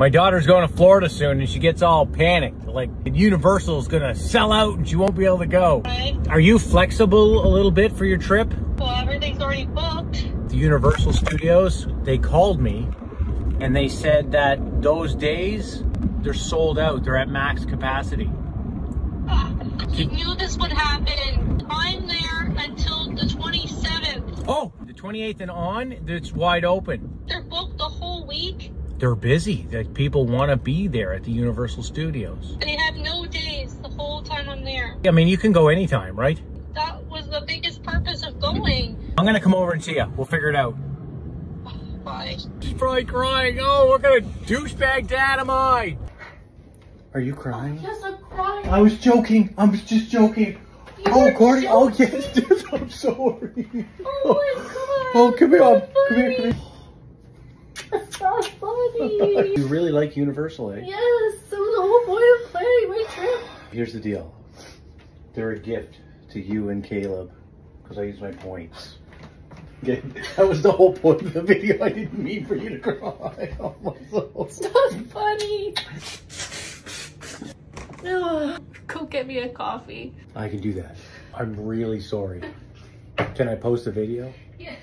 My daughter's going to Florida soon and she gets all panicked. Like Universal's gonna sell out and she won't be able to go. Right? Are you flexible a little bit for your trip? Well, everything's already booked. The Universal Studios, they called me and they said that those days they're sold out. They're at max capacity. Ah, You knew this would happen. I'm there until the 27th. Oh, the 28th and on, it's wide open. They're booked the whole week. They're busy. That people want to be there at the Universal Studios. They have no days the whole time I'm there. I mean, you can go anytime, right? That was the biggest purpose of going. I'm gonna come over and see you. We'll figure it out. Bye. She's probably crying. Oh, what kind of douchebag dad am I? Are you crying? Yes, I'm crying. I was joking. I was just joking. You Oh, were Cordy. Oh, yes, dude. I'm sorry. Oh my god. Oh, come here. Come here. Come here. You really like Universal, eh? yes, that was the whole point of planning my trip. Here's the deal. They're a gift to you and Caleb because I use my points. Okay, that was the whole point of the video. I didn't mean for you to cry. Oh. It's not funny. No. Go get me a coffee. I can do that. I'm really sorry. Can I post a video? Yes.